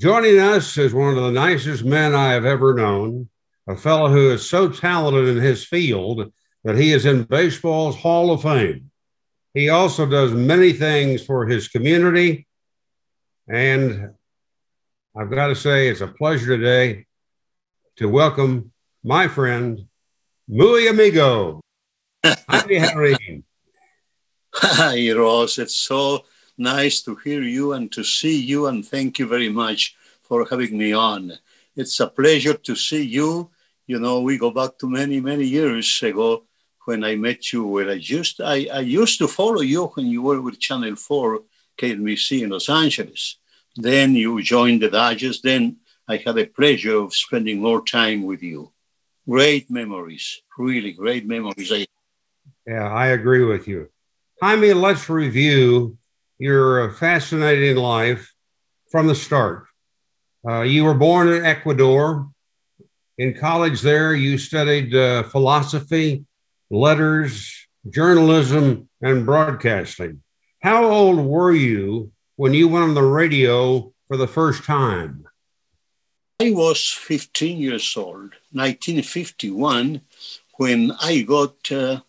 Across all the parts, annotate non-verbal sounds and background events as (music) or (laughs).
Joining us is one of the nicest men I have ever known, a fellow who is so talented in his field that he is in baseball's Hall of Fame. He also does many things for his community. And I've got to say, it's a pleasure today to welcome my friend, Muy Amigo. (laughs) Hi, Harry. Hi, Ross. It's so nice to hear you and to see you, and thank you very much for having me on. It's a pleasure to see you. You know, we go back to many, many years ago when I met you, where I used I, I used to follow you when you were with Channel 4 KNBC in Los Angeles. Then you joined the Dodgers. Then I had the pleasure of spending more time with you. Great memories, really great memories. Yeah, I agree with you. Jaime, let's review your fascinating life from the start. Uh, you were born in Ecuador. In college, there, you studied uh, philosophy, letters, journalism, and broadcasting. How old were you when you went on the radio for the first time? I was 15 years old, 1951, when I got uh,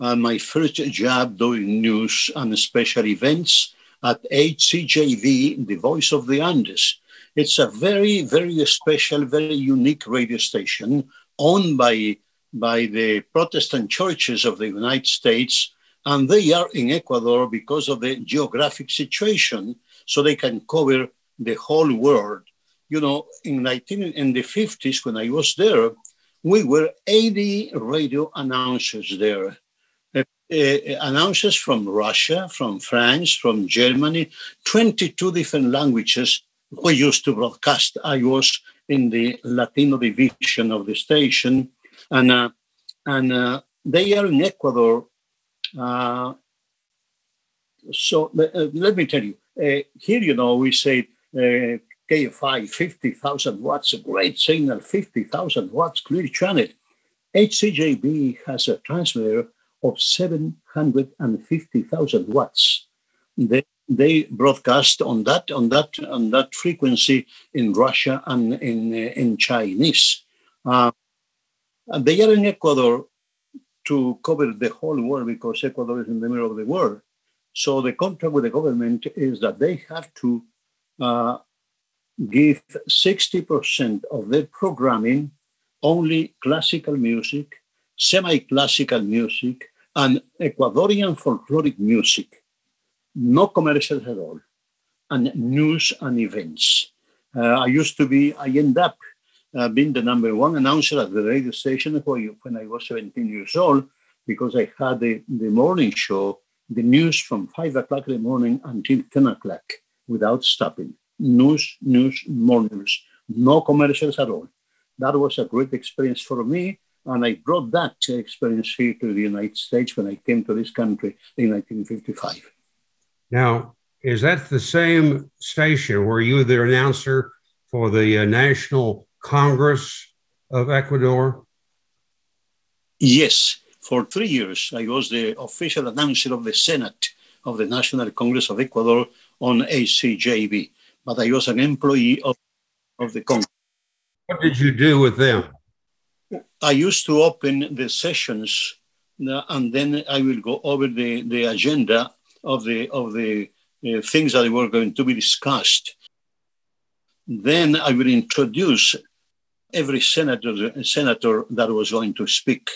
uh, my first job doing news and special events at HCJB, the Voice of the Andes. It's a very, very special, very unique radio station owned by, by the Protestant churches of the United States. And they are in Ecuador because of the geographic situation, so they can cover the whole world. You know, in, 19, in the 50s, when I was there, we were 80 radio announcers there uh, announcers from Russia, from France, from Germany, 22 different languages we used to broadcast. I was in the Latino division of the station, and uh, and uh, they are in Ecuador. Uh, so uh, let me tell you, uh, here you know we say KFI 50,000 watts, a great signal, 50,000 watts, clear channel. HCJB has a transmitter of 750,000 watts. They, they broadcast on that on that on that frequency in Russia and in uh, in Chinese. Uh, they are in Ecuador to cover the whole world because Ecuador is in the middle of the world. So the contract with the government is that they have to uh, give 60% of their programming only classical music, semi-classical music, and Ecuadorian folkloric music, no commercials at all, and news and events. Uh, I used to be, I end up uh, being the number one announcer at the radio station when I was 17 years old, because I had the, the morning show, the news from 5 o'clock in the morning until 10 o'clock without stopping. News, news, more news, no commercials at all. That was a great experience for me and I brought that experience here to the United States when I came to this country in 1955. Now, is that the same station where you were the announcer for the uh, National Congress of Ecuador? Yes, for three years I was the official announcer of the Senate of the National Congress of Ecuador on HCJB, but I was an employee of, of the Congress. What did you do with them? I used to open the sessions uh, and then I will go over the, the agenda of the, of the uh, things that were going to be discussed. Then I will introduce every senator, senator that was going to speak.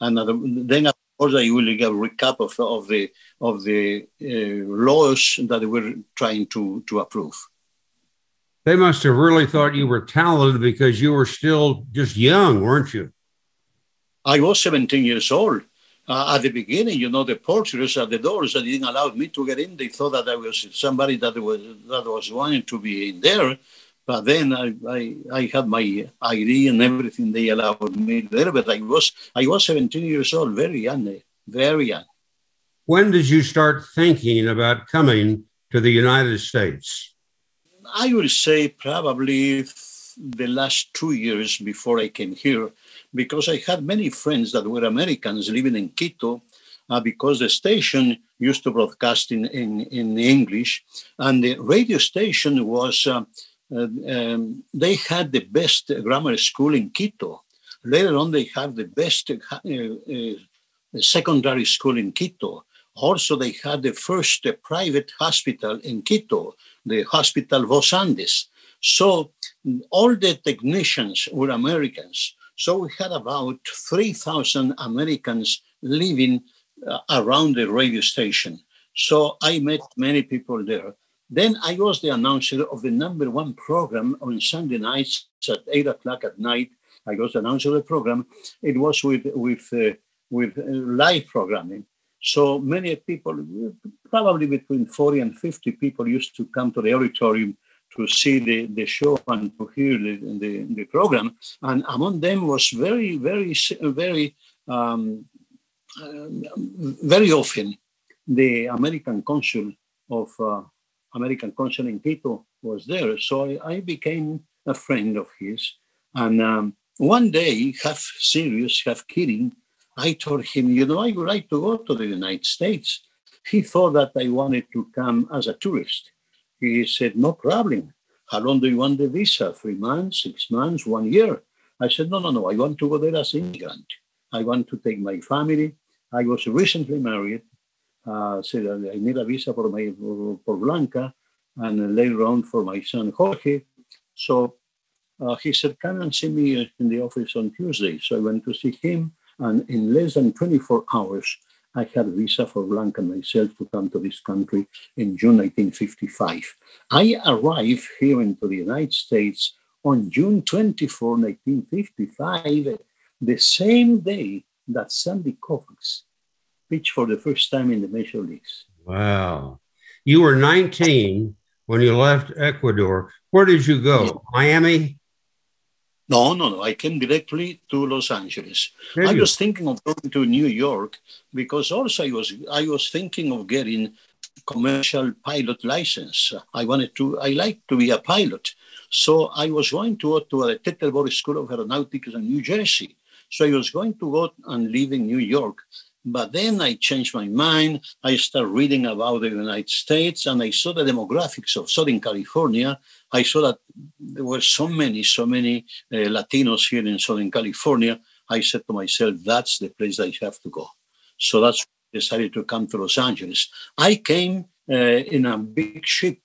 And then, of course, I will give a recap of, of the, of the uh, laws that we're trying to, to approve. They must have really thought you were talented because you were still just young, weren't you? I was 17 years old. Uh, at the beginning, you know, the porters at the doors that didn't allow me to get in. They thought that I was somebody that was that was wanting to be in there. But then I, I, I had my ID and everything. They allowed me there. But I was I was 17 years old, very young, very young. When did you start thinking about coming to the United States? I would say probably the last two years before I came here because I had many friends that were Americans living in Quito, uh, because the station used to broadcast in, in, in, English, and the radio station was uh, uh, um, they had the best grammar school in Quito. Later on, they had the best uh, uh, secondary school in Quito. Also, they had the first private hospital in Quito, the Hospital Vozandes. So all the technicians were Americans. So we had about 3,000 Americans living uh, around the radio station. So I met many people there. Then I was the announcer of the number one program on Sunday nights at eight o'clock at night. I was the announcer of the program. It was with with uh, with uh, live programming. So many people, probably between 40 and 50 people, used to come to the auditorium to see the, the show and to hear the, the, the program. And among them was very, very, very, um, uh, very often the American consul of uh, American consul in Quito was there. So I, I became a friend of his. And um, one day, half serious, half kidding, I told him, you know, I would like to go to the United States. He thought that I wanted to come as a tourist. He said, no problem. How long do you want the visa? Three months, six months, one year? I said, no, no, no. I want to go there as immigrant. I want to take my family. I was recently married. Uh, said I need a visa for my for Blanca, and later on for my son Jorge. So uh, he said, come and see me in the office on Tuesday. So I went to see him. And in less than 24 hours, I had a visa for Blanca and myself to come to this country in June 1955. I arrived here into the United States on June 24, 1955, the same day that Sandy Koufax pitched for the first time in the major leagues. Wow. You were 19 when you left Ecuador. Where did you go? Miami? No, no, no. I came directly to Los Angeles. I was thinking of going to New York because also I was I was thinking of getting commercial pilot license. I wanted to. I like to be a pilot, so I was going to go to the Teterboro School of Aeronautics in New Jersey. So I was going to go and live in New York. But then I changed my mind. I started reading about the United States and I saw the demographics of Southern California. I saw that there were so many, so many uh, Latinos here in Southern California. I said to myself, that's the place I have to go. So that's why I decided to come to Los Angeles. I came uh, in a big ship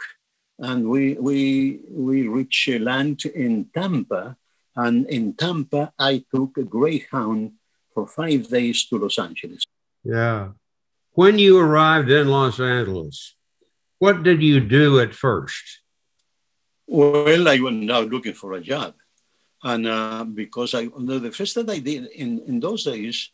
and we, we, we reached land in Tampa. And in Tampa, I took a Greyhound for five days to Los Angeles. Yeah. When you arrived in Los Angeles, what did you do at first? Well, I went out looking for a job. And uh, because I, the first that I did in, in those days,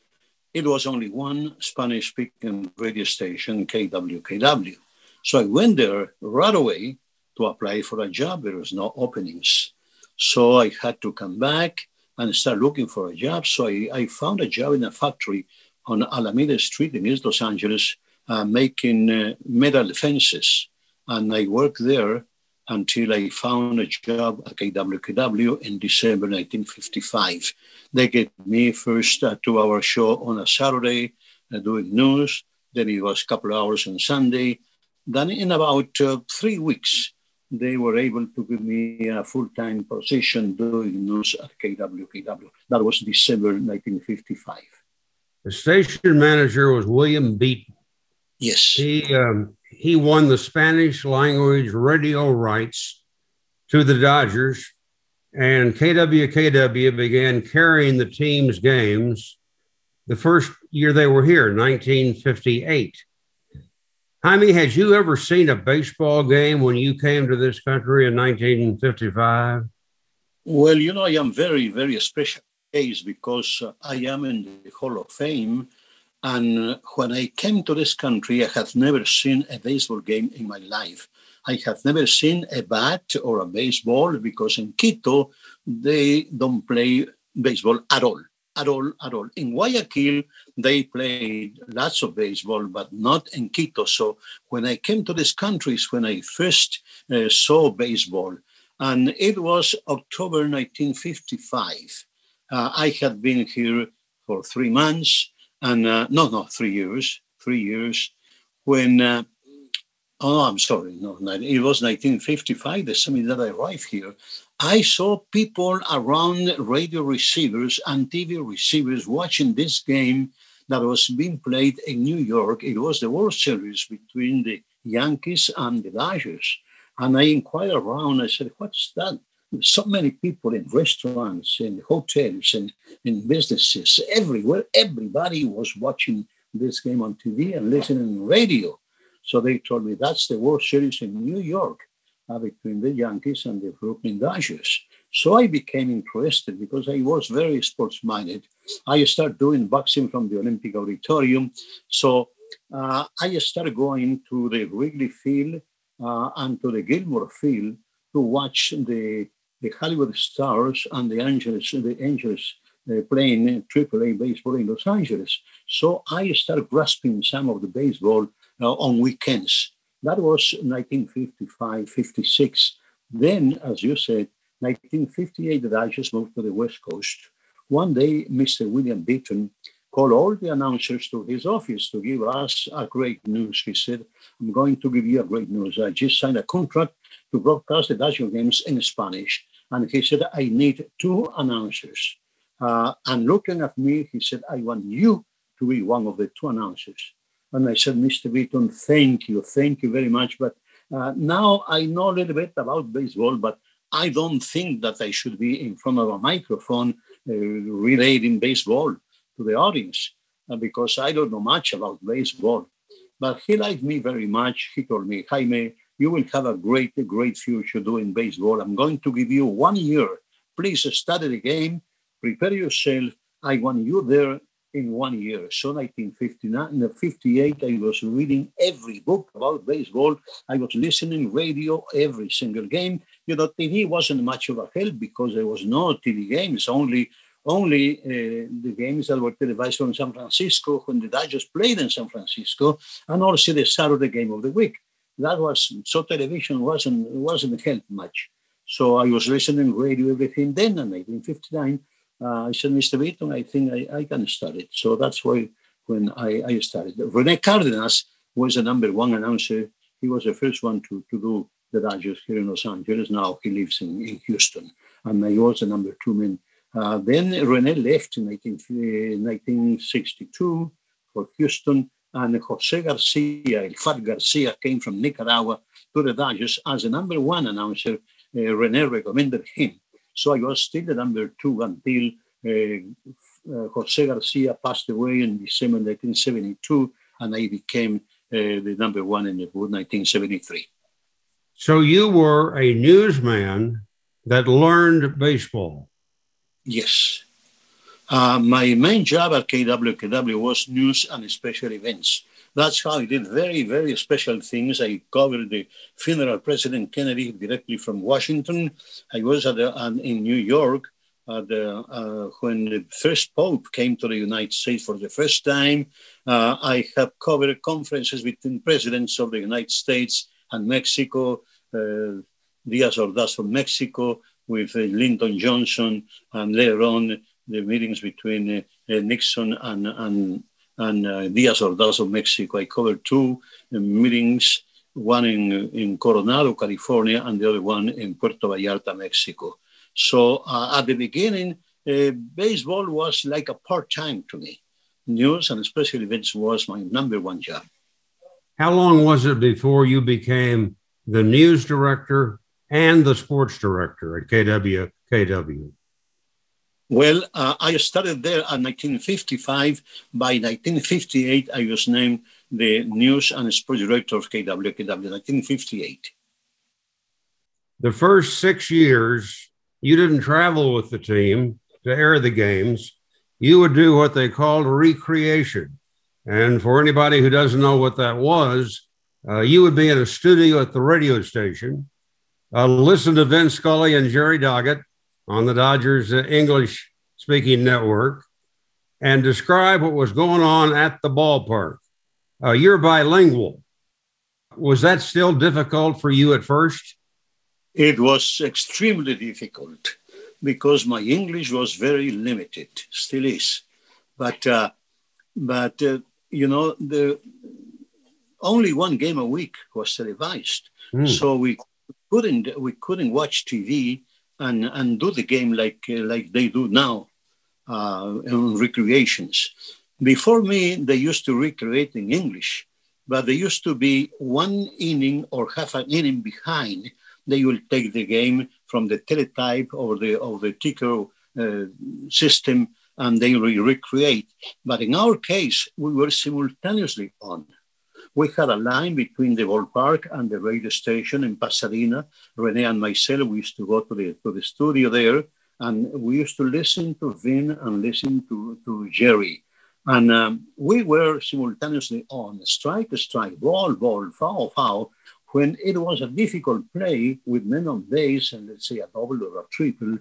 it was only one Spanish speaking radio station, KWKW. So I went there right away to apply for a job. There was no openings. So I had to come back and start looking for a job. So I, I found a job in a factory on Alameda Street in East Los Angeles, uh, making uh, metal fences. And I worked there until I found a job at KWKW in December 1955. They gave me first a two hour show on a Saturday uh, doing news. Then it was a couple of hours on Sunday. Then in about uh, three weeks, they were able to give me a full-time position doing news at KWKW. That was December 1955. The station manager was William Beaton. Yes. He um, he won the Spanish language radio rights to the Dodgers, and KWKW began carrying the team's games the first year they were here, 1958. Jaime, had you ever seen a baseball game when you came to this country in 1955? Well, you know, I am very, very special case because uh, I am in the Hall of Fame. And uh, when I came to this country, I have never seen a baseball game in my life. I have never seen a bat or a baseball because in Quito, they don't play baseball at all at all, at all. In Guayaquil, they played lots of baseball, but not in Quito. So when I came to these countries, when I first uh, saw baseball, and it was October 1955. Uh, I had been here for three months, and uh, no, no, three years, three years, when uh, Oh, I'm sorry. No, it was 1955, the summer that I arrived here. I saw people around radio receivers and TV receivers watching this game that was being played in New York. It was the World Series between the Yankees and the Dodgers. And I inquired around. I said, What's that? So many people in restaurants, in hotels, and in businesses, everywhere. Everybody was watching this game on TV and listening radio. So they told me that's the World Series in New York uh, between the Yankees and the Brooklyn Dodgers. So I became interested because I was very sports minded. I started doing boxing from the Olympic Auditorium. So uh, I started going to the Wrigley Field uh, and to the Gilmore Field to watch the, the Hollywood Stars and the Angels, the Angels uh, playing AAA baseball in Los Angeles. So I started grasping some of the baseball uh, on weekends. That was 1955, 56. Then, as you said, 1958, the Dodgers moved to the West Coast. One day, Mr. William Beaton called all the announcers to his office to give us a great news. He said, I'm going to give you a great news. I just signed a contract to broadcast the Dodger games in Spanish. And he said, I need two announcers. Uh, and looking at me, he said, I want you to be one of the two announcers. And I said, Mr. Beaton, thank you, thank you very much. But uh, now I know a little bit about baseball, but I don't think that I should be in front of a microphone uh, relating baseball to the audience uh, because I don't know much about baseball. But he liked me very much. He told me, Jaime, you will have a great, great future doing baseball. I'm going to give you one year. Please study the game, prepare yourself. I want you there in one year. So 1959, 58, I was reading every book about baseball. I was listening radio every single game. You know, TV wasn't much of a help because there was no TV games, only only uh, the games that were televised from San Francisco when the Dodgers played in San Francisco, and also the Saturday game of the week. That was so television wasn't wasn't help much. So I was listening radio everything then in 1959 uh, I said, Mr. Beaton, I think I, I can start it. So that's why when I, I started. Rene Cardenas was the number one announcer. He was the first one to, to do the Dodgers here in Los Angeles. Now he lives in, in Houston. And I was the number two man. Uh, then Rene left in 19, uh, 1962 for Houston. And Jose Garcia, El Fat Garcia, came from Nicaragua to the Dodgers as the number one announcer. Uh, Rene recommended him so I was still the number two until uh, uh, Jose Garcia passed away in December 1972, and I became uh, the number one in the board 1973. So you were a newsman that learned baseball. Yes. Uh, my main job at KWKW was news and special events. That's how I did very, very special things. I covered the funeral of President Kennedy directly from Washington. I was at in New York uh, when the first Pope came to the United States for the first time. Uh, I have covered conferences between presidents of the United States and Mexico, uh, Diaz Ordaz from Mexico, with uh, Lyndon Johnson, and later on the meetings between uh, Nixon and, and and uh, Diaz Ordaz of Mexico. I covered two uh, meetings, one in, in Coronado, California, and the other one in Puerto Vallarta, Mexico. So uh, at the beginning, uh, baseball was like a part time to me. News and special events was my number one job. How long was it before you became the news director and the sports director at KWKW? Well, uh, I started there in 1955. By 1958, I was named the news and sports director of KWKW, 1958. The first six years, you didn't travel with the team to air the games. You would do what they called recreation. And for anybody who doesn't know what that was, uh, you would be in a studio at the radio station, uh, listen to Vin Scully and Jerry Doggett on the Dodgers English speaking network and describe what was going on at the ballpark. Uh, you're bilingual. Was that still difficult for you at first? It was extremely difficult because my English was very limited, still is. But, uh, but uh, you know, the, only one game a week was televised. Mm. So we couldn't we couldn't watch TV and, and do the game like like they do now uh, in recreations. Before me, they used to recreate in English, but they used to be one inning or half an inning behind. They will take the game from the teletype or the or the ticker uh, system and they re- recreate. But in our case, we were simultaneously on. We had a line between the ballpark and the radio station in Pasadena. Rene and myself, we used to go to the, to the studio there and we used to listen to Vin and listen to, to Jerry. And um, we were simultaneously on strike, strike, ball, ball, foul, foul. When it was a difficult play with men on base and let's say a double or a triple,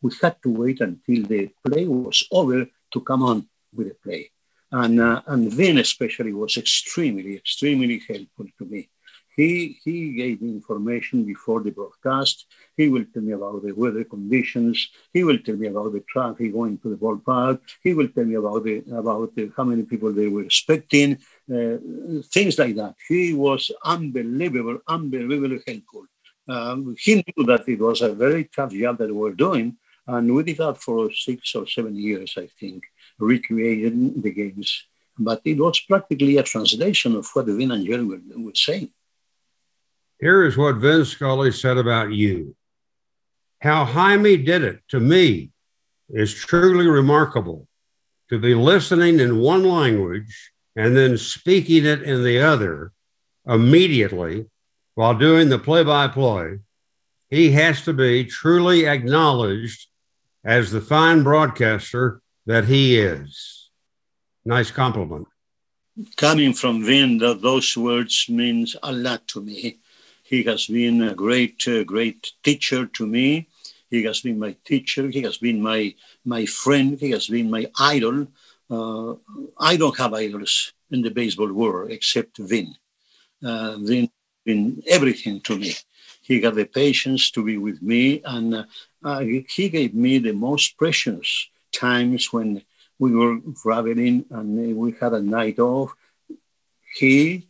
we had to wait until the play was over to come on with the play. And, uh, and Vin especially was extremely, extremely helpful to me. He, he gave me information before the broadcast. He will tell me about the weather conditions. He will tell me about the traffic going to the ballpark. He will tell me about the, about the, how many people they were expecting, uh, things like that. He was unbelievable, unbelievably helpful. Um, he knew that it was a very tough job that we were doing, and we did that for six or seven years, I think, recreating the games. But it was practically a translation of what Vin and Jerry were, were saying. Here is what Vin Scully said about you. How Jaime did it to me is truly remarkable. To be listening in one language and then speaking it in the other immediately while doing the play by play, he has to be truly acknowledged as the fine broadcaster that he is. Nice compliment. Coming from Vin, those words means a lot to me. He has been a great, uh, great teacher to me. He has been my teacher. He has been my my friend. He has been my idol. Uh, I don't have idols in the baseball world except Vin. Uh, Vin been everything to me. He got the patience to be with me, and uh, he gave me the most precious times when we were traveling and we had a night off. He,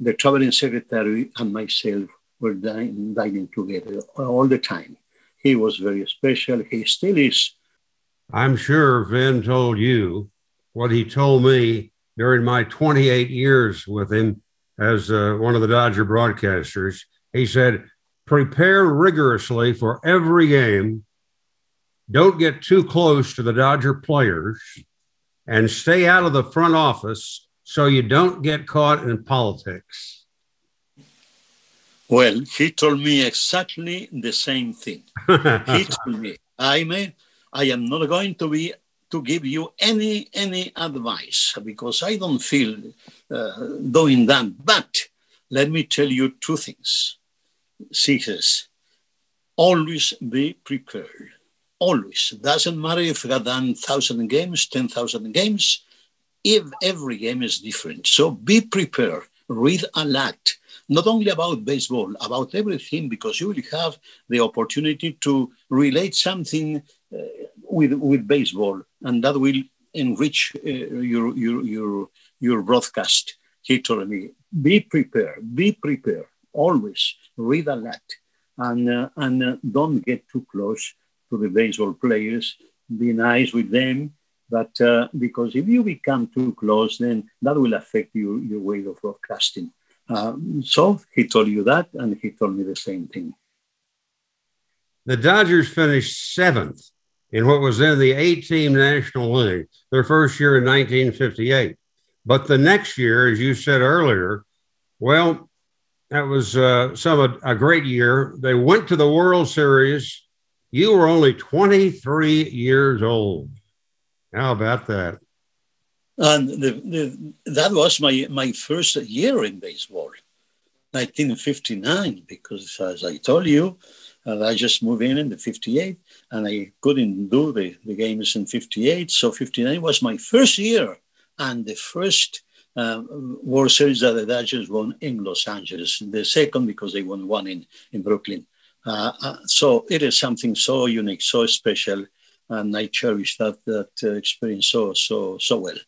the traveling secretary, and myself were dining, dining together all the time. He was very special. He still is. I'm sure Vin told you what he told me during my 28 years with him as uh, one of the Dodger broadcasters. He said, prepare rigorously for every game. Don't get too close to the Dodger players and stay out of the front office so you don't get caught in politics. Well, he told me exactly the same thing. he (laughs) told me, Jaime, I am not going to be to give you any any advice because I don't feel uh, doing that. But let me tell you two things seekers, always be prepared. Always. Doesn't matter if you have done 1,000 games, 10,000 games, if every game is different. So be prepared. Read a lot, not only about baseball, about everything, because you will have the opportunity to relate something uh, with, with baseball, and that will enrich uh, your, your, your, your broadcast. He told me, be prepared, be prepared always read a lot and, uh, and uh, don't get too close to the baseball players. Be nice with them. But uh, because if you become too close, then that will affect you, your way of broadcasting. Um, so he told you that, and he told me the same thing. The Dodgers finished seventh in what was then the eight team National League, their first year in 1958. But the next year, as you said earlier, well, that was uh, some a, a great year. They went to the World Series. You were only 23 years old. How about that? And the, the, that was my, my first year in baseball, 1959, because as I told you, uh, I just moved in in the 58 and I couldn't do the, the games in 58. So 59 was my first year and the first um, World Series that the Dodgers won in Los Angeles. The second because they won one in, in Brooklyn. Uh, uh, so it is something so unique, so special, and I cherish that that uh, experience so so so well.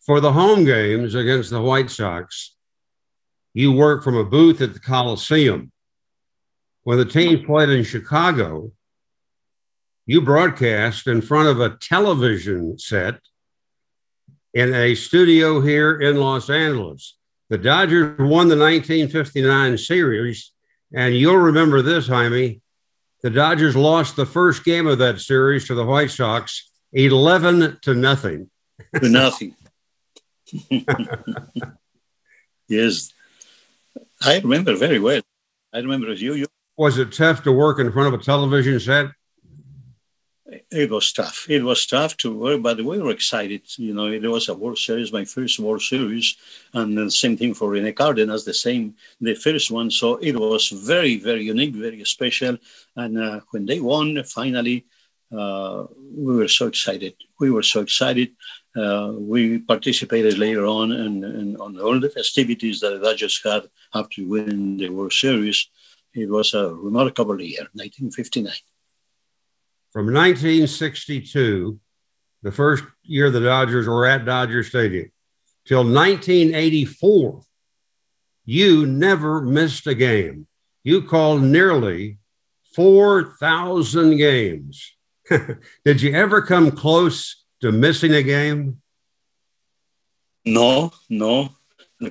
For the home games against the White Sox, you work from a booth at the Coliseum. When the team played in Chicago, you broadcast in front of a television set in a studio here in Los Angeles. The Dodgers won the 1959 series, and you'll remember this, Jaime. The Dodgers lost the first game of that series to the White Sox 11 to nothing. To nothing. yes. I remember very well. I remember as you, you. Was it tough to work in front of a television set? It was tough. It was tough to work, but we were excited. You know, it was a World Series, my first World Series, and the same thing for Rene Cardenas, the same, the first one. So it was very, very unique, very special. And uh, when they won, finally, uh, we were so excited. We were so excited. Uh, we participated later on and in, on all the festivities that the Dodgers had after winning the World Series. It was a remarkable year, 1959. From 1962, the first year the Dodgers were at Dodger Stadium, till 1984, you never missed a game. You called nearly 4,000 games. (laughs) Did you ever come close to missing a game? No, no.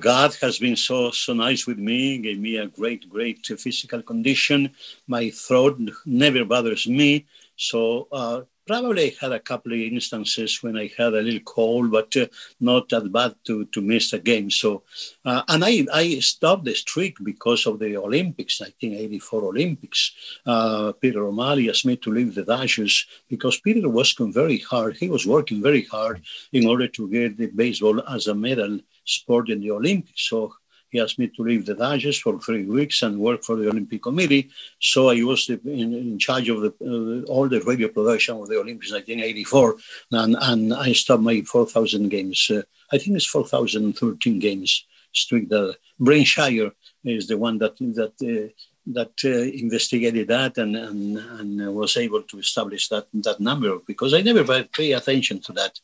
God has been so so nice with me. Gave me a great, great physical condition. My throat never bothers me. So uh, probably I had a couple of instances when I had a little cold, but uh, not that bad to, to miss a game. So, uh, and I, I stopped the streak because of the Olympics, 1984 Olympics. Uh, Peter O'Malley asked me to leave the Dodgers because Peter was very hard. He was working very hard in order to get the baseball as a medal sport in the Olympics. So he asked me to leave the Dodgers for three weeks and work for the Olympic Committee. So I was in, in charge of the, uh, all the radio production of the Olympics in 1984, and, and I stopped my 4,000 games. Uh, I think it's 4,013 games streak. The Brent Shyer is the one that that uh, that uh, investigated that and, and and was able to establish that that number because I never paid attention to that.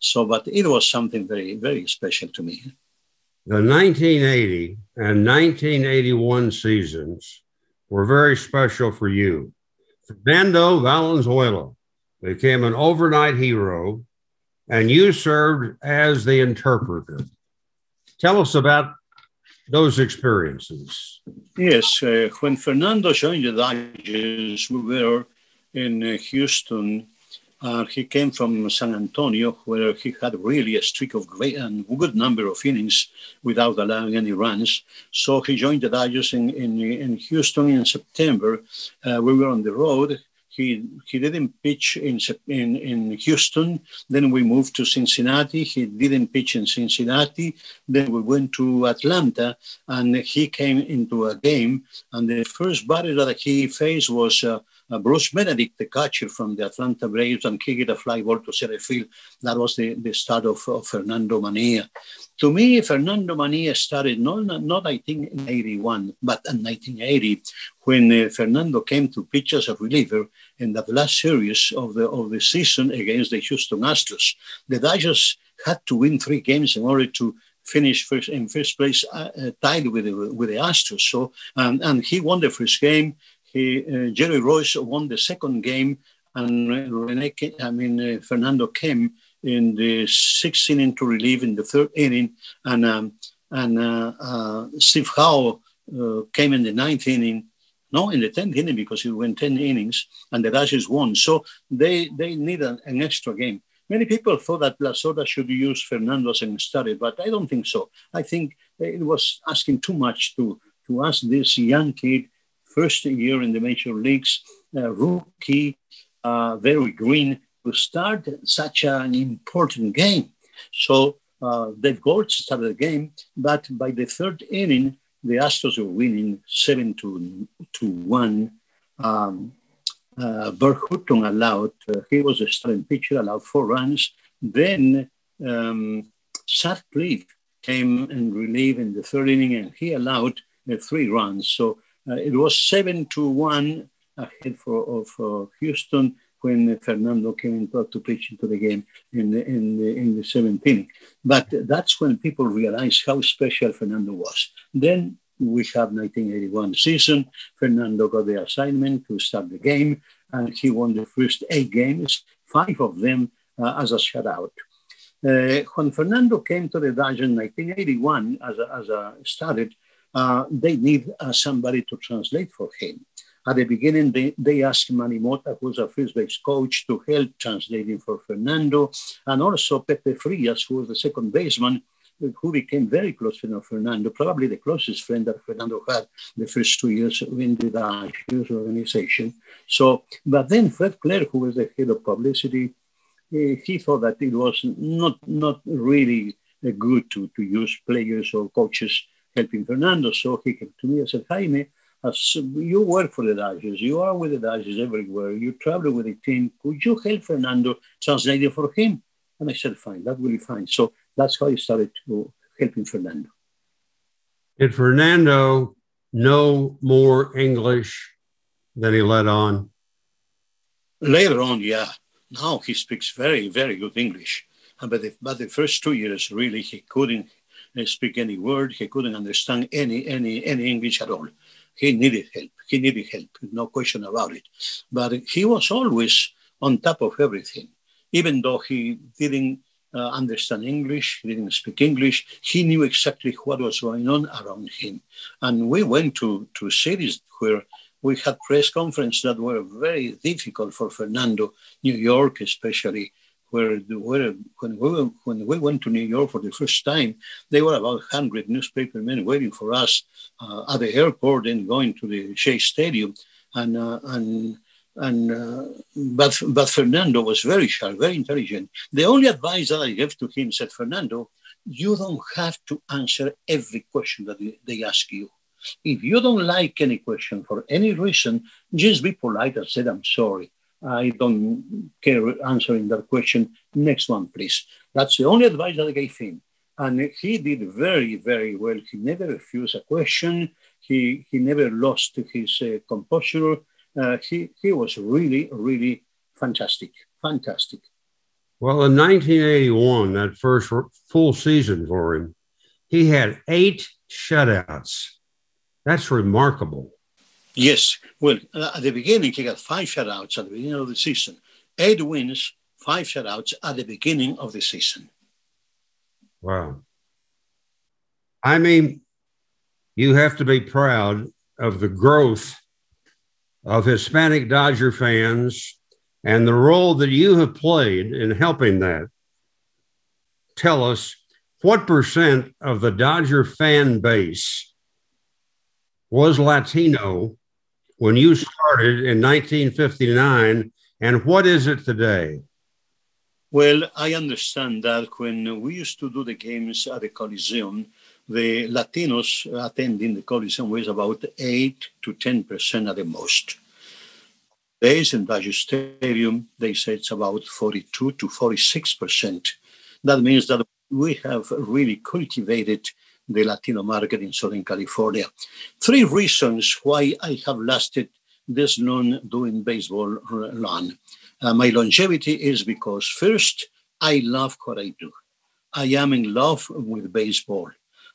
So, but it was something very very special to me. The 1980 and 1981 seasons were very special for you. Fernando Valenzuela became an overnight hero, and you served as the interpreter. Tell us about those experiences. Yes, uh, when Fernando joined the Dodgers, we were in uh, Houston uh, he came from San Antonio, where he had really a streak of great and good number of innings without allowing any runs. So he joined the Dodgers in, in, in Houston in September. Uh, we were on the road. He, he didn't pitch in, in, in Houston. Then we moved to Cincinnati. He didn't pitch in Cincinnati. Then we went to Atlanta and he came into a game. And the first batter that he faced was uh, Bruce Benedict, the catcher from the Atlanta Braves, and kicked a fly ball to center field. That was the, the start of, of Fernando Mania. To me, Fernando Mania started not, not, not I think in 81, but in 1980, when uh, Fernando came to pitch as a reliever in the last series of the, of the season against the Houston Astros. The Dodgers had to win three games in order to finish first in first place, uh, uh, tied with the, with the Astros. So, um, and he won the first game. He, uh, Jerry Reuss won the second game, and Rene, I mean uh, Fernando came in the sixth inning to relieve in the third inning, and um, and uh, uh Steve Howe uh, came in the ninth inning. No, in the tenth inning because he went ten innings, and the Dodgers won. So they they need an, an extra game. Many people thought that Lasorda should use Fernando as a starter, but I don't think so. I think it was asking too much to to ask this young kid first year in the major leagues, uh, rookie, uh, very green, to start such an important game. So uh, Goltz started the game, but by the third inning, the Astros were winning seven to, to one. Um, uh, Burt Hooton allowed, uh, he was a starting pitcher, allowed four runs. Then um, Sutcliffe came and relieved in the third inning, and he allowed uh, three runs. So it was seven to one ahead for of uh, Houston. when Fernando came into to pitch into the game in the, in the, in the seventh inning. But that's when people realized how special Fernando was. Then we have 1981 season. Fernando got the assignment to start the game, and he won the first eight games, five of them uh, as a shutout. Uh, when Fernando came to the Dodgers in 1981, as a, as a started, uh, they need uh, somebody to translate for him. At the beginning, they, they asked Manny Mota, who's a first base coach, to help translating for Fernando, and also Pepe Frias, who was the second baseman, who became very close to Fernando, probably the closest friend that Fernando had the first two years in the Dodgers organization. So, but then Fred Claire, who was the head of publicity, he thought that it was not not really good to, to use players or coaches helping Fernando. So he came to me and said, Jaime, as you work for the Dodgers, you are with the Dodgers everywhere, you travel with the team, could you help Fernando translating for him? And I said, fine, that will be fine. So that's how I started to helping Fernando. Did Fernando know more English than he let on? Later on, yeah. Now he speaks very, very good English. But the, but the first two years, really, he couldn't speak any word. He couldn't understand any, any, any English at all. He needed help. He needed help, no question about it. But he was always on top of everything. Even though he didn't uh, understand English, he didn't speak English, he knew exactly what was going on around him. And we went to, to cities where we had press conferences that were very difficult for Fernando, New York especially, where, where when, we, when we went to New York for the first time, there were about 100 newspaper men waiting for us uh, at the airport and going to the Shea Stadium. And, uh, and, and uh, but, but Fernando was very sharp, very intelligent. The only advice that I gave to him said, Fernando, you don't have to answer every question that they ask you. If you don't like any question for any reason, just be polite and say, I'm sorry. I don't care answering that question. Next one, please. That's the only advice that I gave him. And he did very, very well. He never refused a question. He, he never lost his uh, composure. Uh, he, he was really, really fantastic. Fantastic. Well, in 1981, that first full season for him, he had eight shutouts. That's remarkable. Yes. Well, uh, at the beginning, he got five shutouts at the beginning of the season. Eight wins, five shutouts at the beginning of the season. Wow. I mean, you have to be proud of the growth of Hispanic Dodger fans and the role that you have played in helping that. Tell us what percent of the Dodger fan base was Latino when you started in 1959, and what is it today? Well, I understand that when we used to do the games at the Coliseum, the Latinos attending the Coliseum was about 8 to 10% at the most. Days in Dodger Stadium, they say it's about 42 to 46%. That means that we have really cultivated the Latino market in Southern California. Three reasons why I have lasted this long doing baseball long. Uh, my longevity is because first, I love what I do. I am in love with baseball.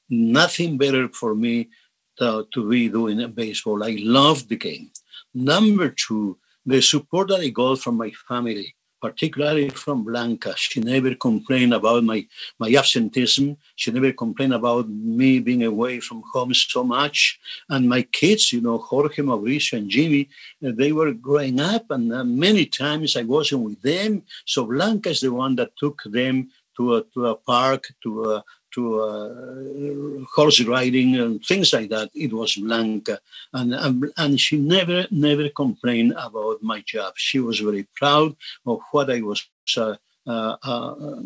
Nothing better for me to, to be doing baseball. I love the game. Number two, the support that I got from my family particularly from Blanca. She never complained about my, my absenteeism. She never complained about me being away from home so much. And my kids, you know, Jorge, Mauricio, and Jimmy, uh, they were growing up, and uh, many times I wasn't with them. So Blanca is the one that took them to a, to a park, to a, to uh, horse riding and things like that. It was Blanca, and, and and she never never complained about my job. She was very proud of what I was uh, uh,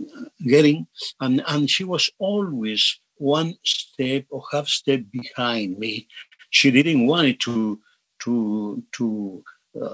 getting, and and she was always one step or half step behind me. She didn't want it to to to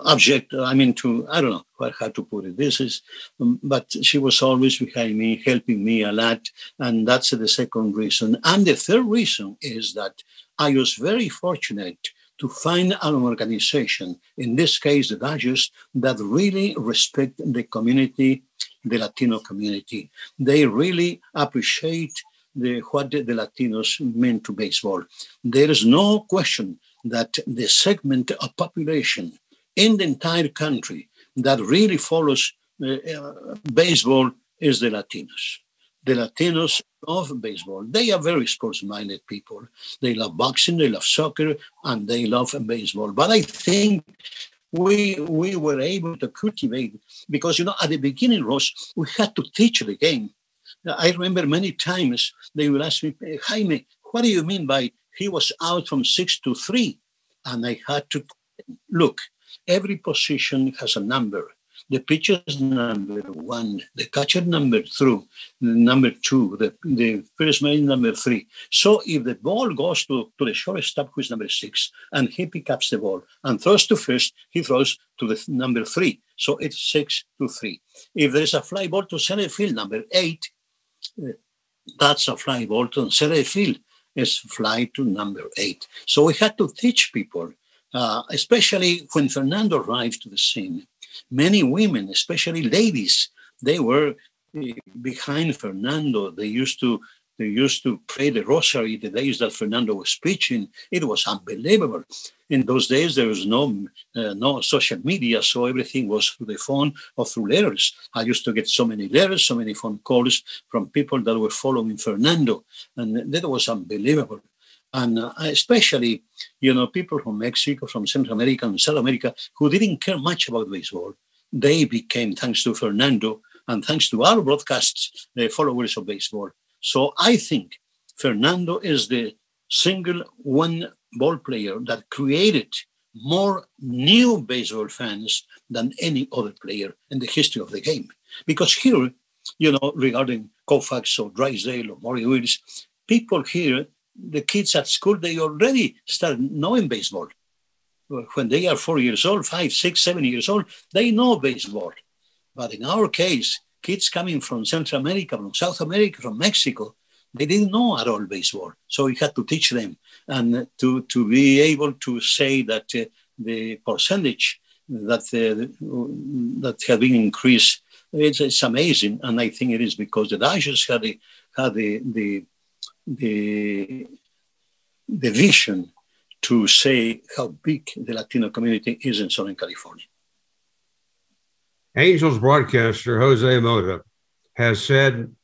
object. I mean, to I don't know how to put it. This is, um, but she was always behind me, helping me a lot, and that's the second reason. And the third reason is that I was very fortunate to find an organization, in this case, the Dodgers, that really respect the community, the Latino community. They really appreciate the, what the Latinos mean to baseball. There is no question that the segment of population in the entire country that really follows uh, uh, baseball is the Latinos. The Latinos love baseball. They are very sports-minded people. They love boxing, they love soccer, and they love baseball. But I think we we were able to cultivate because you know at the beginning, Ross, we had to teach the game. I remember many times they will ask me, Jaime, what do you mean by he was out from six to three? And I had to look, every position has a number. The pitcher's number one, the catcher number two, number two, the, the first man number three. So if the ball goes to, to the shortstop, who is number six, and he picks up the ball and throws to first, he throws to the number three. So it's six to three. If there's a fly ball to center field, number eight, eh, that's a fly ball to center field is fly to number eight. So we had to teach people, uh, especially when Fernando arrived to the scene. Many women, especially ladies, they were uh, behind Fernando. They used to they used to pray the rosary the days that Fernando was preaching. It was unbelievable. In those days, there was no uh, no social media, so everything was through the phone or through letters. I used to get so many letters, so many phone calls from people that were following Fernando, and that was unbelievable. And uh, especially, you know, people from Mexico, from Central America, and South America, who didn't care much about baseball, they became, thanks to Fernando and thanks to our broadcasts, the followers of baseball. So I think Fernando is the single one ball player that created more new baseball fans than any other player in the history of the game. Because here, you know, regarding Koufax or Drysdale or Maury Wills, people here, the kids at school, they already start knowing baseball. When they are four years old, five, six, seven years old, they know baseball. But in our case, kids coming from Central America, from South America, from Mexico, they didn't know at all baseball. So we had to teach them and to, to be able to say that uh, the percentage that, uh, that had been increased, it's, it's, amazing. And I think it is because the Dodgers had, the, had the, the, the, the vision to say how big the Latino community is in Southern California. Angels broadcaster Jose Mota has said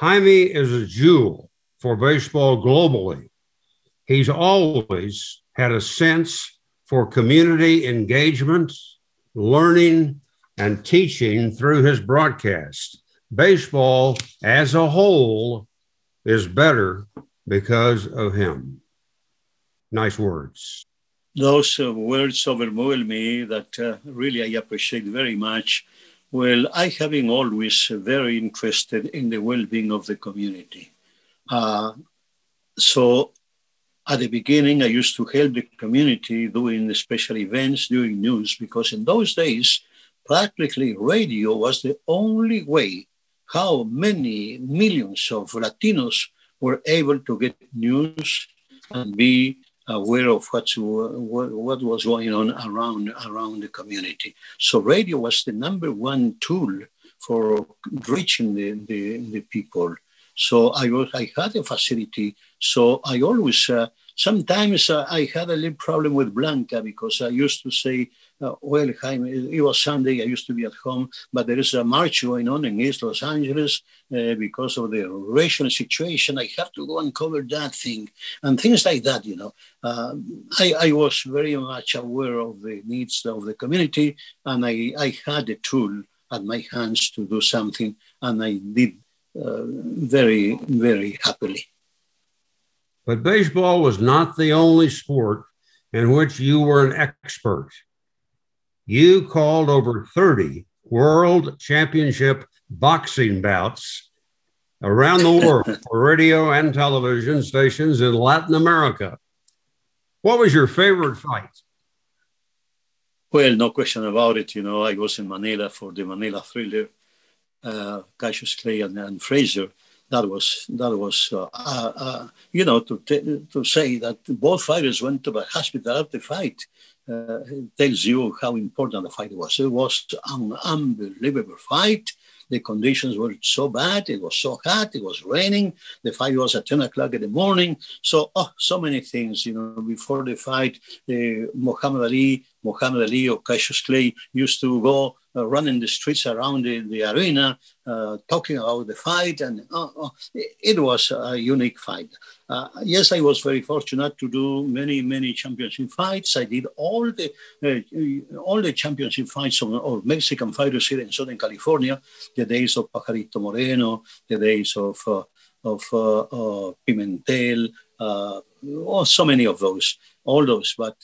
Jaime is a jewel for baseball globally. He's always had a sense for community engagement, learning, and teaching through his broadcast. Baseball as a whole is better because of him. Nice words those uh, words overwhelm me that uh, really I appreciate very much. Well, I have been always very interested in the well-being of the community. Uh, so at the beginning, I used to help the community doing special events, doing news, because in those days, practically radio was the only way how many millions of Latinos were able to get news and be aware of what, what was going on around, around the community. So radio was the number one tool for reaching the, the, the people. So I, was, I had a facility. So I always, uh, sometimes uh, I had a little problem with Blanca because I used to say, uh, well, Jaime, it was Sunday. I used to be at home, but there is a march going on in East Los Angeles uh, because of the racial situation. I have to go and cover that thing and things like that. You know, uh, I, I, was very much aware of the needs of the community, and I, I had a tool at my hands to do something, and I did uh, very, very happily. But baseball was not the only sport in which you were an expert. You called over 30 world championship boxing bouts around the world (laughs) for radio and television stations in Latin America. What was your favorite fight? Well, no question about it. You know, I was in Manila for the Manila thriller, uh, Cassius Clay and, and Frazier. That was that was uh, uh, uh, you know to t- to say that both fighters went to the hospital after the fight uh, tells you how important the fight was. It was an unbelievable fight. The conditions were so bad. It was so hot. It was raining. The fight was at 10 o'clock in the morning. So, oh, so many things, you know, before the fight, uh, Muhammad Ali, Muhammad Ali or Cassius Clay used to go running the streets around the, the arena, uh, talking about the fight, and uh, uh it was a unique fight. Uh, yes, I was very fortunate to do many, many championship fights. I did all the uh, all the championship fights of, of, Mexican fighters here in Southern California. The days of Pajarito Moreno, the days of of Pimentel, oh, so many of those, all those. But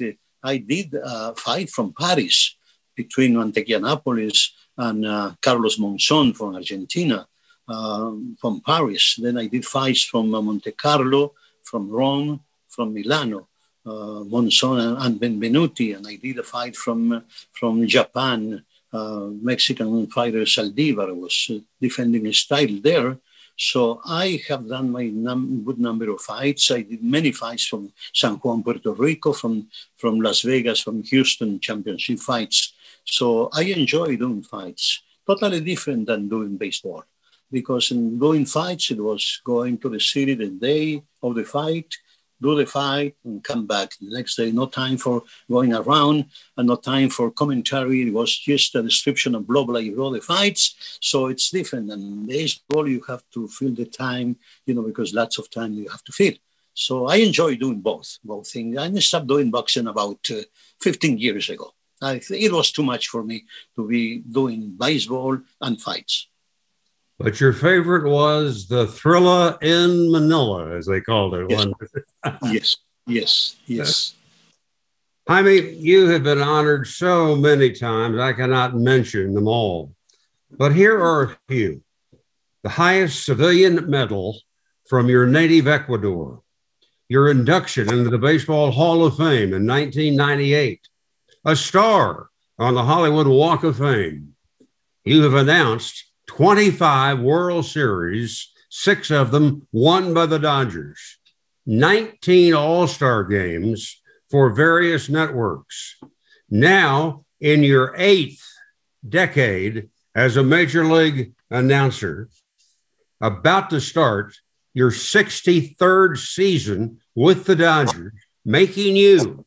I did fight from Paris between Mantequilla and uh, Carlos Monzon from Argentina, uh, from Paris. Then I did fights from uh, Monte Carlo, from Rome, from Milano, uh, Monzon and Benvenuti, and I did a fight from from Japan. Mexican fighter Saldivar was defending his title there. So I have done my num- good number of fights. I did many fights from San Juan, Puerto Rico, from, from Las Vegas, from Houston, championship fights. So I enjoy doing fights, totally different than doing baseball. Because in doing fights, it was going to the city the day of the fight, do the fight, and come back the next day. No time for going around and no time for commentary. It was just a description of blah blah, know, the fights. So it's different. And baseball, you have to fill the time, you know, because lots of time you have to fill. So I enjoy doing both, both things. I stopped doing boxing about uh, 15 years ago. I, it was too much for me to be doing baseball and fights. But your favorite was the Thrilla in Manila, as they called it. Yes, (laughs) yes, yes, yes. Jaime, you have been honored so many times, I cannot mention them all. But here are a few. The highest civilian medal from your native Ecuador, your induction into the Baseball Hall of Fame in 1998, a star on the Hollywood Walk of Fame. You have announced 25 World Series, six of them won by the Dodgers, 19 All Star games for various networks. Now, in your eighth decade as a major league announcer, about to start your 63rd season with the Dodgers, making you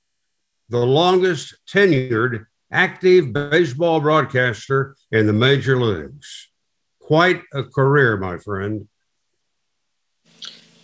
the longest tenured active baseball broadcaster in the major leagues. Quite a career, my friend.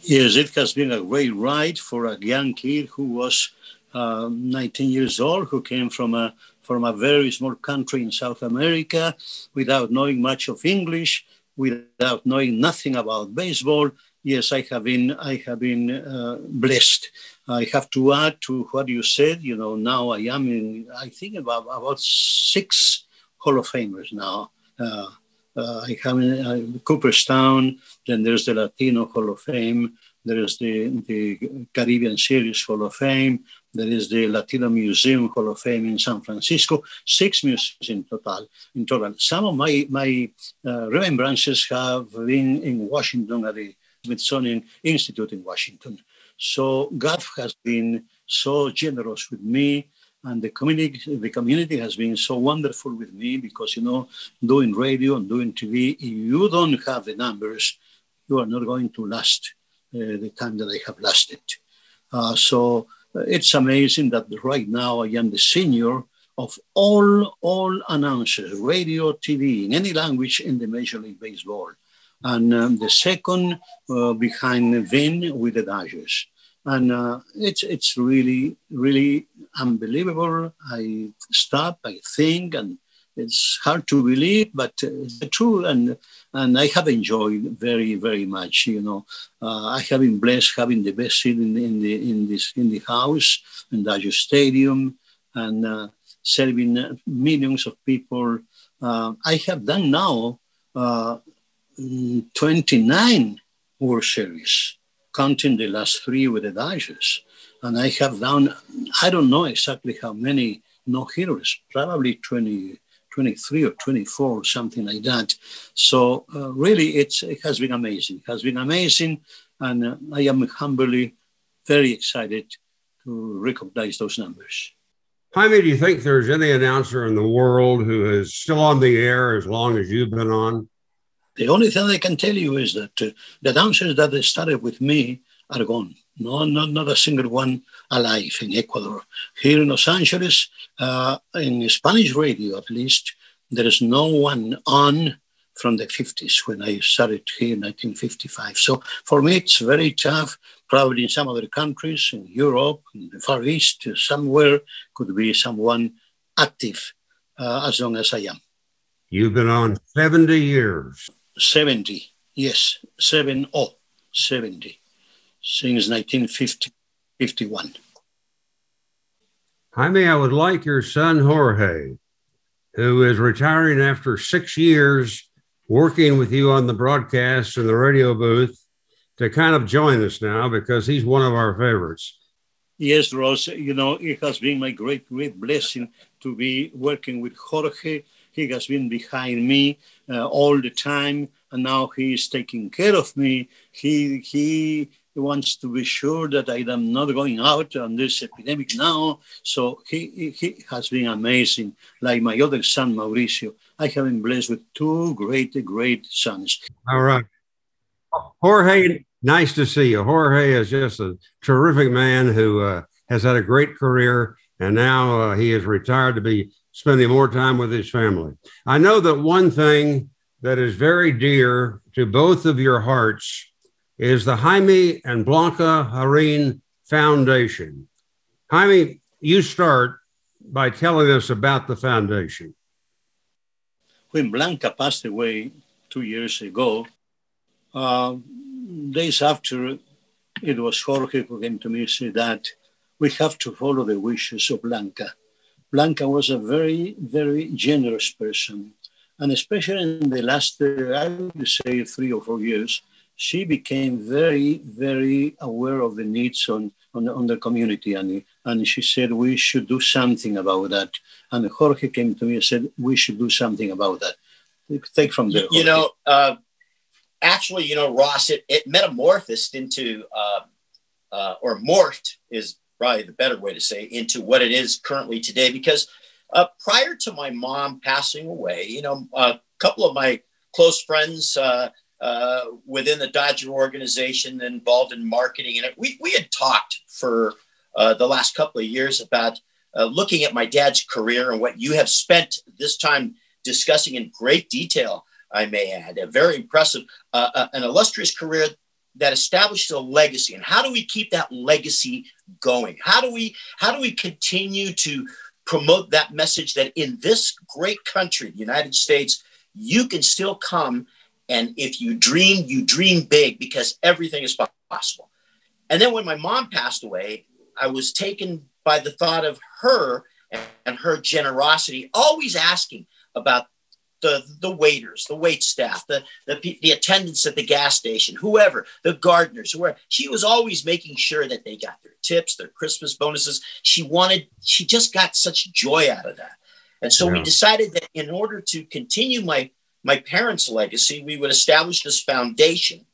Yes, it has been a great ride for a young kid who was uh, 19 years old, who came from a from a very small country in South America without knowing much of English, without knowing nothing about baseball. Yes, I have been I have been uh, blessed I have to add to what you said. You know, now I am in, I think about, about six Hall of Famers now. Uh, uh, I have in, uh, Cooperstown, then there's the Latino Hall of Fame, there is the, the Caribbean Series Hall of Fame, there is the Latino Museum Hall of Fame in San Francisco, six museums in total. In total, some of my my uh, remembrances have been in Washington at the Smithsonian Institute in Washington. So God has been so generous with me, and the community, the community has been so wonderful with me because you know, doing radio and doing TV, if you don't have the numbers, you are not going to last uh, the time that I have lasted. Uh, so uh, it's amazing that right now I am the senior of all all announcers, radio, TV, in any language in the Major League Baseball, and um, the second uh, behind the Vin with the Dodgers and uh, it's it's really really unbelievable. I stop, I think, and it's hard to believe, but it's true. And and I have enjoyed very very much. You know, uh, I have been blessed having the best seat in, in the in this in the house in Dodger Stadium, and uh, serving millions of people. Uh, I have done now uh, 29 World Series counting the last three with the Dodgers. And I have done, I don't know exactly how many no hitters, probably 20, 23 or 24 or something like that. So uh, really, it's, it has been amazing. It has been amazing. And uh, I am humbly very excited to recognize those numbers. Jaime, do you think there's any announcer in the world who is still on the air as long as you've been on? The only thing I can tell you is that uh, the dancers that they started with me are gone. No, not, not a single one alive in Ecuador. Here in Los Angeles, uh, in Spanish radio at least, there is no one on from the 50s when I started here in 1955. So for me, it's very tough. Probably in some other countries, in Europe, in the Far East, somewhere could be someone active uh, as long as I am. You've been on 70 years. 70, yes, 7 oh, 70 since 1951. Jaime, I would like your son Jorge, who is retiring after six years working with you on the broadcast and the radio booth, to kind of join us now because he's one of our favorites. Yes, Ross, you know, it has been my great, great blessing to be working with Jorge. He has been behind me uh, all the time, and now he is taking care of me. He, he wants to be sure that I am not going out on this epidemic now. So he, he has been amazing. Like my other son, Mauricio, I have been blessed with two great, great sons. All right. Jorge, nice to see you. Jorge is just a terrific man who uh, has had a great career, and now uh, he is retired to be spending more time with his family. I know that one thing that is very dear to both of your hearts is the Jaime and Blanca Jarrin Foundation. Jaime, you start by telling us about the foundation. When Blanca passed away two years ago, uh, days after, it was Jorge who came to me and said that we have to follow the wishes of Blanca. Blanca was a very, very generous person. And especially in the last, uh, I would say, three or four years, she became very, very aware of the needs on, on, on the community. And, and she said, we should do something about that. And Jorge came to me and said, we should do something about that. Take from there. Jorge. You know, uh, actually, you know, Ross, it, it metamorphosed into, uh, uh, or morphed is probably the better way to say, into what it is currently today. Because uh, prior to my mom passing away, you know, a couple of my close friends, uh, uh, within the Dodger organization involved in marketing. And we, we had talked for uh, the last couple of years about uh, looking at my dad's career and what you have spent this time discussing in great detail, I may add. A very impressive, uh, an illustrious career that establishes a legacy. And how do we keep that legacy going? How do we, how do we continue to promote that message that in this great country, the United States, you can still come and if you dream, you dream big because everything is possible. And then when my mom passed away, I was taken by the thought of her and her generosity, always asking about the, the waiters, the wait staff, the, the, the attendants at the gas station, whoever, the gardeners, whoever. She was always making sure that they got their tips, their Christmas bonuses. She wanted, she just got such joy out of that. And so yeah. we decided that in order to continue my my parents' legacy, we would establish this foundation.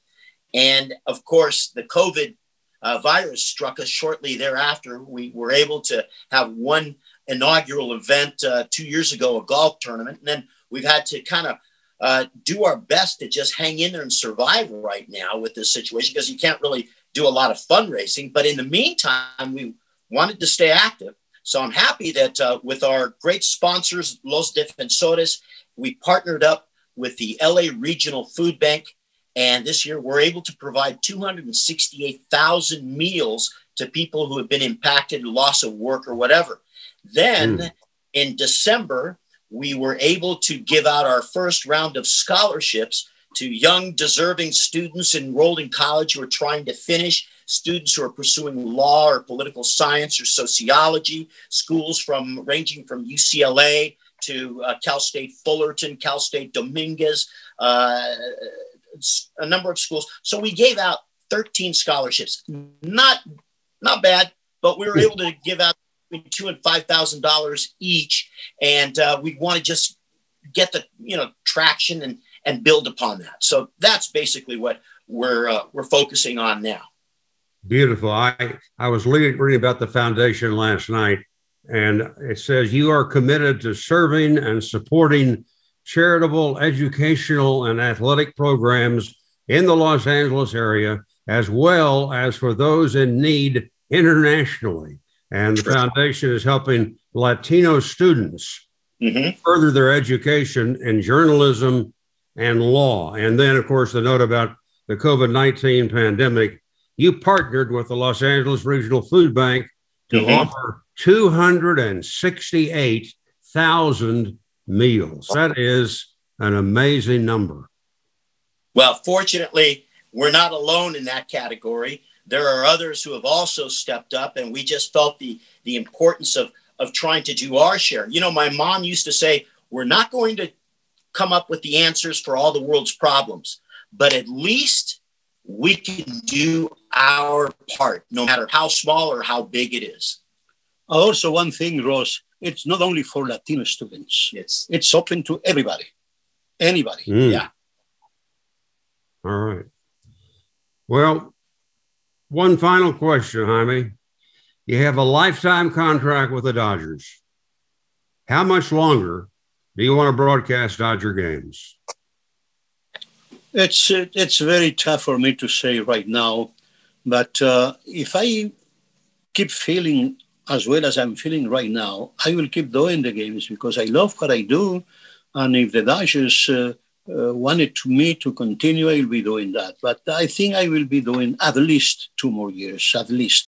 And of course, the COVID uh, virus struck us shortly thereafter. We were able to have one inaugural event uh, two years ago, a golf tournament. And then we've had to kind of uh, do our best to just hang in there and survive right now with this situation because you can't really do a lot of fundraising. But in the meantime, we wanted to stay active. So I'm happy that uh, with our great sponsors, Los Defensores, we partnered up with the LA Regional Food Bank. And this year, we're able to provide 268,000 meals to people who have been impacted, loss of work, or whatever. Then mm. in December, we were able to give out our first round of scholarships to young, deserving students enrolled in college who are trying to finish, students who are pursuing law or political science or sociology, schools from ranging from UCLA to uh, Cal State Fullerton, Cal State Dominguez, uh, a number of schools. So we gave out 13 scholarships. Not not bad, but we were able to give out between two and five thousand dollars each, and uh, we want to just get the you know traction and and build upon that. So that's basically what we're uh, we're focusing on now. Beautiful. I I was reading about the foundation last night, and it says you are committed to serving and supporting charitable, educational, and athletic programs in the Los Angeles area, as well as for those in need internationally. And the foundation is helping Latino students mm-hmm. further their education in journalism and law. And then, of course, the note about the COVID 19 pandemic. You partnered with the Los Angeles Regional Food Bank to mm-hmm. offer 268,000 meals. That is an amazing number. Well, fortunately, we're not alone in that category. There are others who have also stepped up, and we just felt the, the importance of, of trying to do our share. You know, my mom used to say, We're not going to come up with the answers for all the world's problems, but at least we can do our part, no matter how small or how big it is. Also, one thing, Ross, it's not only for Latino students. Yes. It's open to everybody. Anybody. Mm. Yeah. All right. Well, one final question, Jaime. You have a lifetime contract with the Dodgers. How much longer do you want to broadcast Dodger games? It's it's very tough for me to say right now, but uh, if I keep feeling as well as I'm feeling right now, I will keep doing the games because I love what I do. And if the Dodgers uh, uh, wanted to me to continue, I'll be doing that. But I think I will be doing at least two more years, at least.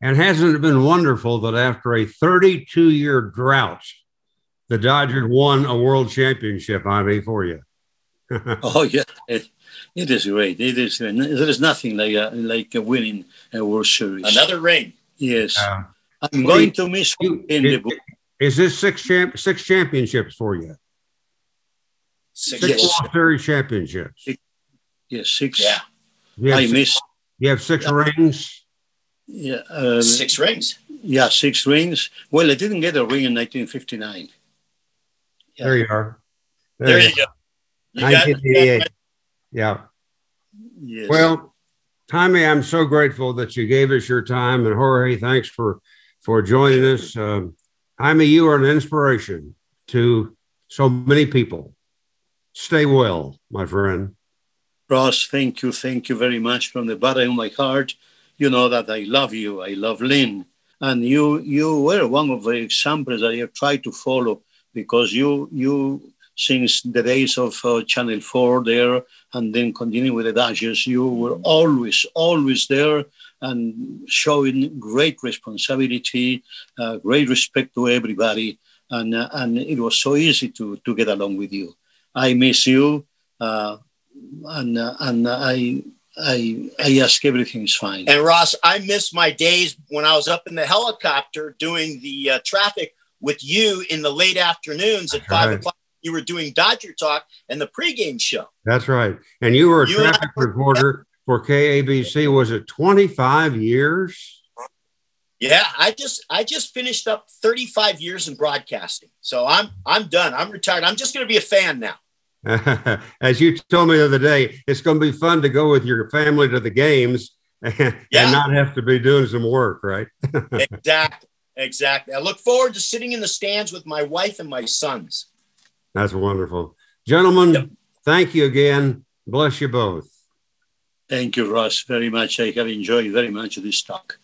And hasn't it been wonderful that after a 32 year drought, the Dodgers won a world championship, I mean, for you? (laughs) oh, yeah. It, it is great. It is. There is nothing like a, like a winning a World Series. Another ring. Yes. Uh, I'm going to miss you, in the book. Is this six champ six championships for you? Six, six yes. World Series championships. Six, yes, six. Yeah. I six, miss. You have six yeah. rings. Yeah. Uh, six rings. Yeah, six rings. Well, I didn't get a ring in 1959. Yeah. There you are. There, there you go. You 1988. Yeah. Yes. Well, Tommy, I'm so grateful that you gave us your time, and Jorge, thanks for for joining us. Um, Jaime, you are an inspiration to so many people. Stay well, my friend. Ross, thank you. Thank you very much from the bottom of my heart. You know that I love you. I love Lynn. And you you were one of the examples that I tried to follow because you you since the days of uh, Channel 4 there and then continuing with the Dodgers, you were always, always there and showing great responsibility, uh, great respect to everybody. And, uh, and it was so easy to, to get along with you. I miss you. Uh, and, uh, and I, I, I ask everything's fine. And Ross, I miss my days when I was up in the helicopter doing the uh, traffic with you in the late afternoons at five right. o'clock. You were doing Dodger Talk and the pregame show. That's right. And you were a you traffic reporter for KABC. Was it 25 years? Yeah, I just I just finished up 35 years in broadcasting. So I'm I'm done. I'm retired. I'm just going to be a fan now. (laughs) As you told me the other day, it's going to be fun to go with your family to the games (laughs) and, yeah. and not have to be doing some work, right? (laughs) exactly. Exactly. I look forward to sitting in the stands with my wife and my sons. That's wonderful. Gentlemen, yep. thank you again. Bless you both. Thank you, Ross, very much. I have enjoyed very much this talk.